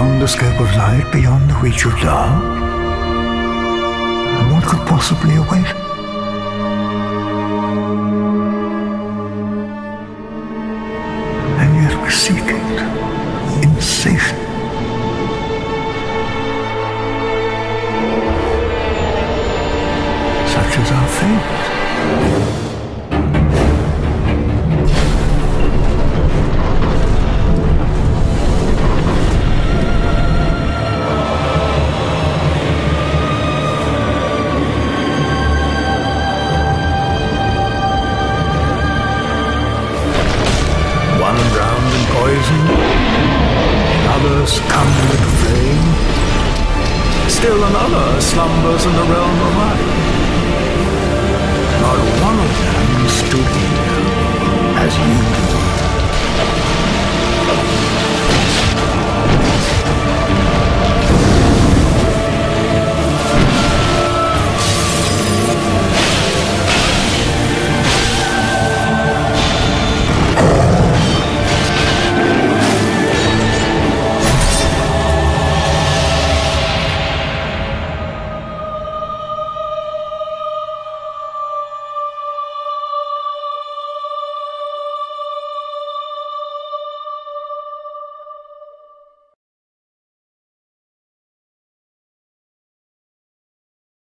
beyond the scope of light, beyond the reach of love? What could possibly await? And yet we seek it insatiably. Such is our fate. Another succumbed to flame. Still another slumbers in the realm of light.